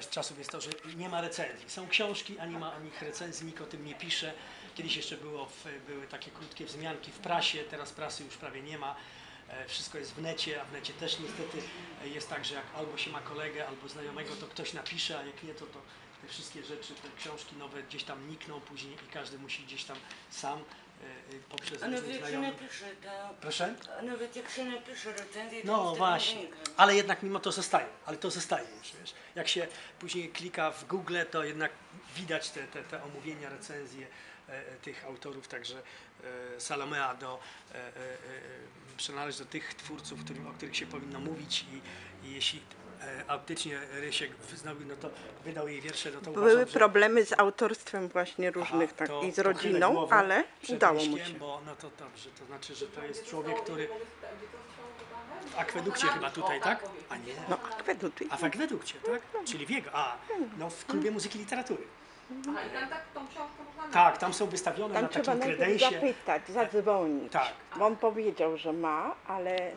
z czasów jest to, że nie ma recenzji. Są książki, a nie ma o nich recenzji, nikt o tym nie pisze. Kiedyś jeszcze było w, były takie krótkie wzmianki w prasie, teraz prasy już prawie nie ma. E, Wszystko jest w necie, a w necie też niestety e, jest tak, że jak albo się ma kolegę, albo znajomego, to ktoś napisze, a jak nie, to, to te wszystkie rzeczy, te książki nowe gdzieś tam nikną później i każdy musi gdzieś tam sam e, e, poprzez A nawet jak się napisze, to... Proszę? A nawet jak się napisze recenzję, to No właśnie, nie wynika. ale jednak mimo to zostaje, ale to zostaje już, wiesz. Jak się później klika w Google, to jednak widać te, te, te omówienia, recenzje e, tych autorów, także Salomea do, przynależy do tych twórców, którym, o których się powinno mówić i, i jeśli e, autentycznie Rysiek wznowił, no to wydał jej wiersze, no to Były uważam, że problemy z autorstwem właśnie różnych Aha, tak, to i z rodziną, głowę ale przed udało mu się. Bo, no to dobrze, to znaczy, że to jest człowiek, który w akwedukcie chyba tutaj, tak? A nie. No akweduty. A w akwedukcie, tak? Czyli w jego, a no w klubie muzyki i literatury. Aha, i tam tak tą książkę można Tak, tam są wystawione Tam na trzeba takim najpierw kredensie. zapytać, zadzwonić. Tak. Bo on powiedział, że ma, ale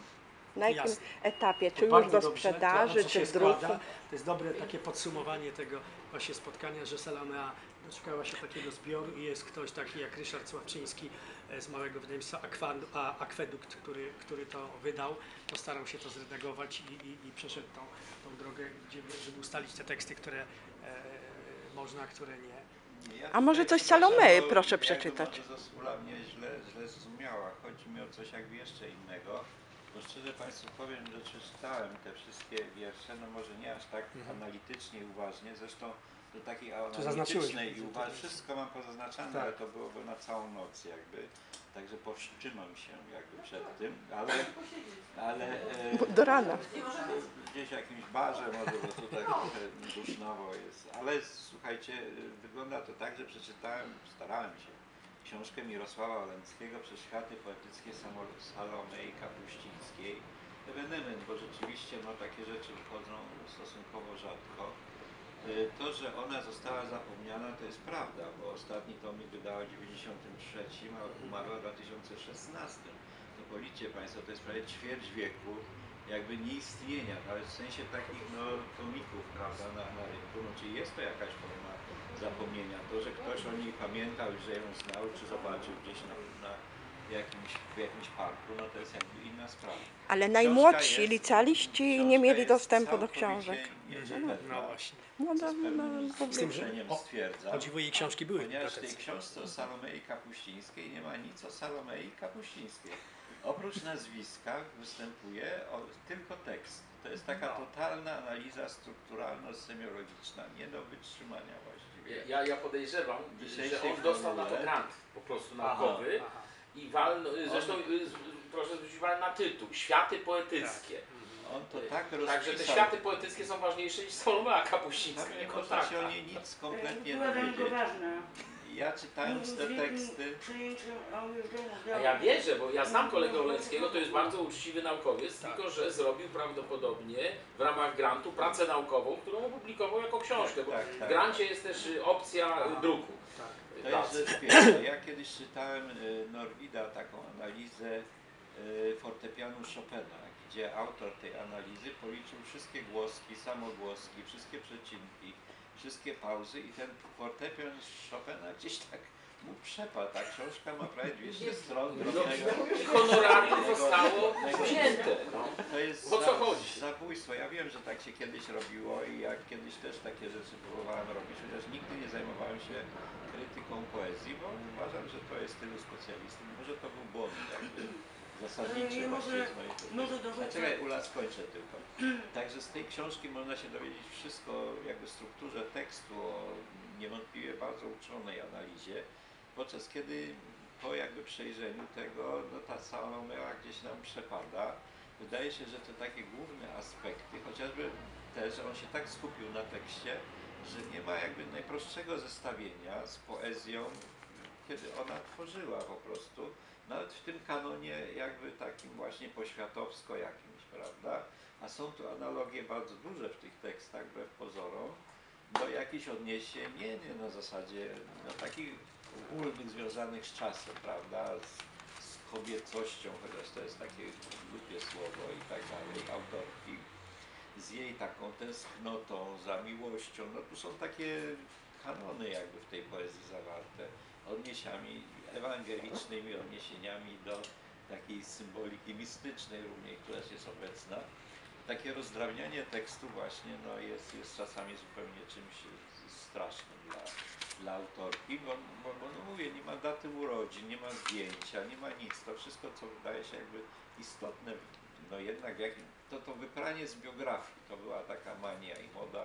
na jakim Jasne. etapie, To czy już bardzo do dobrze, sprzedaży, to, czy druku. składa. To jest dobre takie podsumowanie tego właśnie spotkania, że Salomea doszukała się takiego zbioru i jest ktoś taki jak Ryszard Sławczyński e, z małego wydawnictwa Akwedukt, który, który to wydał. Postarał się to zredagować i, i, i przeszedł tą, tą drogę, gdzie, żeby ustalić te teksty, które e, można, które nie. Ja A może coś bo proszę przeczytać. Bardzo Zasula mnie źle, źle zrozumiała. Chodzi mi o coś jakby jeszcze innego. Bo szczerze Państwu powiem, że przeczytałem te wszystkie wiersze, no może nie aż tak analitycznie i uważnie, zresztą do takiej analitycznej i to jest- wszystko mam pozaznaczane, Tak. ale to byłoby na całą noc jakby. Także powstrzymam się jakby przed tym, ale, ale e, do rana. gdzieś w jakimś barze może, bo tutaj trochę dusznowo jest. Ale słuchajcie, wygląda to tak, że przeczytałem, starałem się, książkę Mirosława Oleńskiego przez światy poetyckie Samo- Salomei Kapuścińskiej. Ewenement, bo rzeczywiście no, takie rzeczy wychodzą stosunkowo rzadko. Y, To, że ona została zapomniana, to jest prawda, bo ostatni tomik wydała w 1993, a umarła w 2016. To policzcie Państwo, to jest prawie ćwierć wieku jakby nieistnienia, ale w sensie takich no, tomików prawda, na, na rynku, no, czyli jest to jakaś forma zapomnienia. To, że ktoś o niej pamiętał, że ją znał, czy zobaczył gdzieś na, na jakimś, w jakimś parku, no to jest jakby inna sprawa. Ale Książka najmłodsi jest- licealiści nie mieli dostępu do książek. nierzetelna. No właśnie. No, no, no, Z tym, że dziwo jej książki były Ponieważ w tej książce o Salomei Kapuścińskiej nie ma nic o Salomei Kapuścińskiej. Oprócz nazwiska występuje o, tylko tekst. To jest taka No. totalna analiza strukturalno-semiologiczna, nie do wytrzymania właściwie. Ja, ja podejrzewam, Dzisiejszej że on dostał na to grant po prostu naukowy aha. i walno, zresztą y, z- proszę zwrócić uwagę na tytuł, Światy Poetyckie. On to tak rozpisał. Także te światy poetyckie są ważniejsze niż Salomea Kapuścińska tak, nie można się o niej nic kompletnie Była dla niego ważna. Ja czytając te teksty, A ja wierzę, bo ja znam kolegę Oleńskiego, to jest bardzo uczciwy naukowiec, tylko że zrobił prawdopodobnie w ramach grantu pracę naukową, którą opublikował jako książkę, bo Tak, tak. w grancie jest też y, opcja y, druku. Tak. To pracy. jest rzecz pierwsza. Ja kiedyś czytałem y, Norwida taką analizę fortepianu Chopina, gdzie autor tej analizy policzył wszystkie głoski, samogłoski, wszystkie przecinki, wszystkie pauzy i ten fortepian Chopina gdzieś tak mu przepadł. Ta książka ma prawie 200 stron drobnego. I honorarium zostało wzięte. No. To jest O co za- chodzi? zabójstwo. Ja wiem, że tak się kiedyś robiło i ja kiedyś też takie rzeczy próbowałem robić, chociaż nigdy nie zajmowałem się krytyką poezji, bo uważam, że to jest tylu specjalistów. Może to był błąd jakby zasadniczy właściwie może- z mojej perspektywy. może A Czekaj, Ula, skończę tylko. Także z tej książki można się dowiedzieć wszystko jakby strukturze tekstu o niewątpliwie bardzo uczonej analizie, podczas kiedy po jakby przejrzeniu tego, no ta Salomea gdzieś nam przepada. Wydaje się, że te takie główne aspekty, chociażby też, że on się tak skupił na tekście, że nie ma jakby najprostszego zestawienia z poezją, kiedy ona tworzyła po prostu, nawet w tym kanonie jakby takim właśnie poświatowsko jakimś, prawda? A są tu analogie bardzo duże w tych tekstach, wbrew pozorom, do jakichś odniesień, nie, nie na zasadzie no, takich ogólnych związanych z czasem, prawda? Z, z kobiecością, chociaż to jest takie głupie słowo i tak dalej, autorki, z jej taką tęsknotą za miłością. No tu są takie kanony jakby w tej poezji zawarte, odniesiami ewangelicznymi, odniesieniami do takiej symboliki mistycznej również, która jest obecna. Takie rozdrabnianie tekstu właśnie no jest, jest czasami zupełnie czymś strasznym dla, dla autorki, bo, bo, bo no mówię, nie ma daty urodzin, nie ma zdjęcia, nie ma nic. To wszystko, co wydaje się jakby istotne, no jednak jak, to, to wypranie z biografii, to była taka mania i moda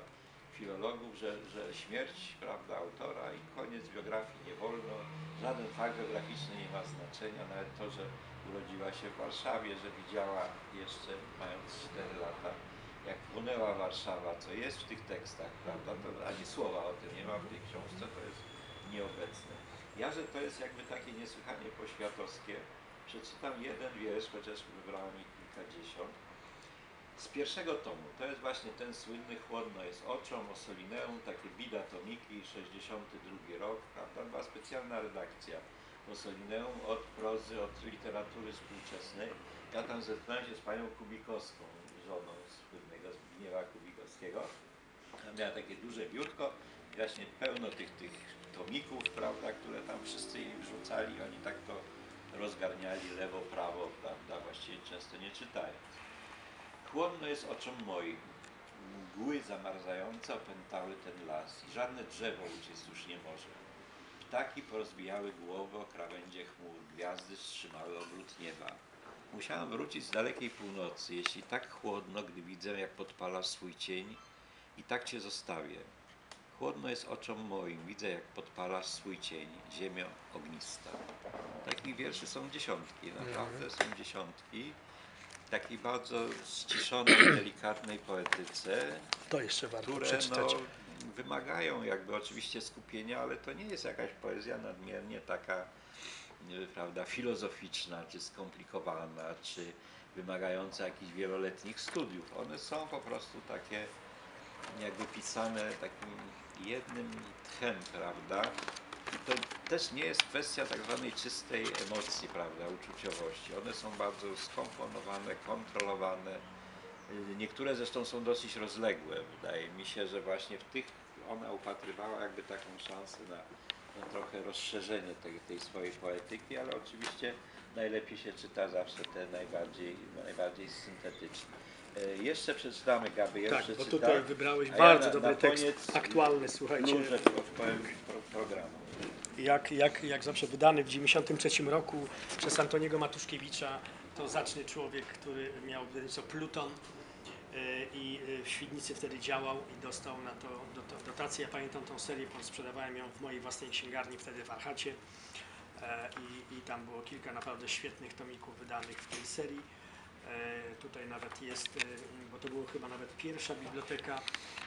filologów, że, że śmierć prawda, autora i koniec biografii nie wolno, żaden fakt biograficzny nie ma znaczenia, nawet to, że urodziła się w Warszawie, że widziała jeszcze mając 4 lata, jak płynęła Warszawa, co jest w tych tekstach, prawda, to ani słowa o tym nie ma w tej książce, to jest nieobecne. Ja, że to jest jakby takie niesłychanie poświatowskie, przeczytam jeden wiersz, chociaż wybrałem ich kilkadziesiąt, z pierwszego tomu. To jest właśnie ten słynny Chłodno jest oczą, Ossolineum, takie bida tomiki, 62 rok, prawda, była specjalna redakcja Ossolineum od prozy, od literatury współczesnej. Ja tam zetknąłem się z panią Kubikowską, żoną słynnego Zbigniewa Kubikowskiego. Miała takie duże biurko, właśnie pełno tych, tych tomików, prawda, które tam wszyscy jej wrzucali, oni tak to rozgarniali lewo, prawo, prawda, właściwie często nie czytając. Chłodno jest oczom moim. Mgły zamarzające opętały ten las i żadne drzewo uciec już nie może. Ptaki porozbijały głowy o krawędzie chmur, gwiazdy wstrzymały obrót nieba. Musiałem wrócić z dalekiej północy, jeśli tak chłodno, gdy widzę, jak podpalasz swój cień i tak cię zostawię. Chłodno jest oczom moim, widzę, jak podpalasz swój cień, ziemio ognista. Takich wierszy są dziesiątki, naprawdę są dziesiątki takiej bardzo ściszonej, delikatnej poetyce, To jeszcze warto które przeczytać. no, wymagają jakby oczywiście skupienia, ale to nie jest jakaś poezja nadmiernie taka y, prawda, filozoficzna, czy skomplikowana, czy wymagająca jakichś wieloletnich studiów. One są po prostu takie jakby pisane takim jednym tchem, prawda? I to też nie jest kwestia tak zwanej czystej emocji, prawda, uczuciowości. One są bardzo skomponowane, kontrolowane. Niektóre zresztą są dosyć rozległe. Wydaje mi się, że właśnie w tych ona upatrywała jakby taką szansę na, na trochę rozszerzenie tej, tej swojej poetyki, ale oczywiście najlepiej się czyta zawsze te najbardziej, najbardziej syntetyczne. E, Jeszcze przeczytamy, Gaby, Tak, jeszcze bo czytam. tutaj wybrałeś A ja bardzo na- dobry na tekst, aktualny, słuchajcie. Nużę pro- pro, programu. Jak, jak, jak zawsze wydany w 1993 roku przez Antoniego Matuszkiewicza, to zacny człowiek, który miał wydawnictwo Pluton e, i e, w Świdnicy wtedy działał i dostał na to dot- dotację. Ja pamiętam tą serię, sprzedawałem ją w mojej własnej księgarni wtedy w Archacie E, i, i tam było kilka naprawdę świetnych tomików wydanych w tej serii. E, Tutaj nawet jest, e, bo to była chyba nawet pierwsza biblioteka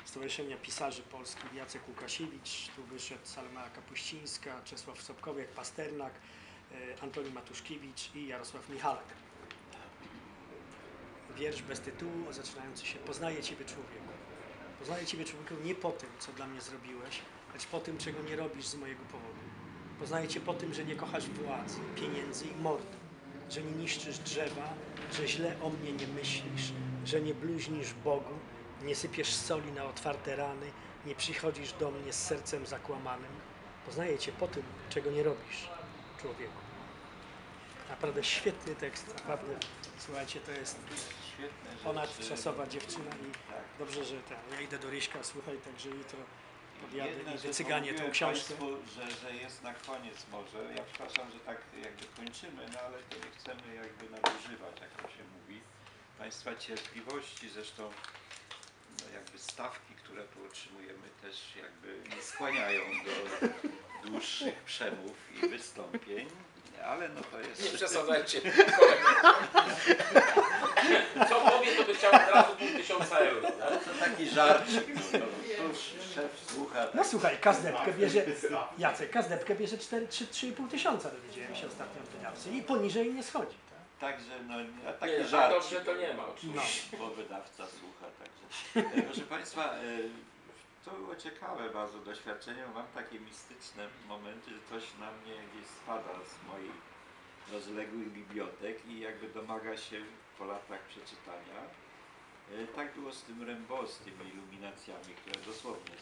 Stowarzyszenia Pisarzy Polskich, Jacek Łukasiewicz, tu wyszedł Salma Kapuścińska, Czesław Sobkowiak, Pasternak, e, Antoni Matuszkiewicz i Jarosław Michalak. Wiersz bez tytułu, zaczynający się Poznaję Ciebie człowieku. Poznaję Ciebie człowieku nie po tym, co dla mnie zrobiłeś, lecz po tym, czego nie robisz z mojego powodu. Poznaję Cię po tym, że nie kochasz władzy, pieniędzy i mordu, że nie niszczysz drzewa, że źle o mnie nie myślisz, że nie bluźnisz Bogu, nie sypiesz soli na otwarte rany, nie przychodzisz do mnie z sercem zakłamanym. Poznaję Cię po tym, czego nie robisz, człowieku. Naprawdę świetny tekst, naprawdę, słuchajcie, to jest ponadczasowa dziewczyna i dobrze, że ten, ja idę do Ryśka, słuchaj, także jutro podjadę i rzecz, wycyganie tą książkę. Państwu, że, że jest na koniec może. Ja przepraszam, że tak jakby kończymy, no ale to nie chcemy jakby nadużywać, jak to się mówi. Państwa cierpliwości, zresztą no jakby stawki, które tu otrzymujemy też jakby nie skłaniają do dłuższych przemów i wystąpień, ale no to jest... Nie przesadzajcie. Co powie, to by chciał od razu pół tysiąca euro. tak? Ale to taki żarcik, no, no, szef. No słuchaj, kazdepkę bierze, Jacek, kazdepkę bierze 4, 3, 3,5 tysiąca, dowiedziałem się ostatnio od wydawcy i poniżej nie schodzi. Tak? Także no, a taki Nie, żarcik. dobrze to nie ma oczywiście. No. bo wydawca słucha. Także. E, Proszę Państwa, e, to było ciekawe bardzo doświadczenie. Mam takie mistyczne momenty, że coś na mnie gdzieś spada z moich rozległych bibliotek i jakby domaga się po latach przeczytania. E, Tak było z tym Rimbaud, z tymi iluminacjami, które dosłownie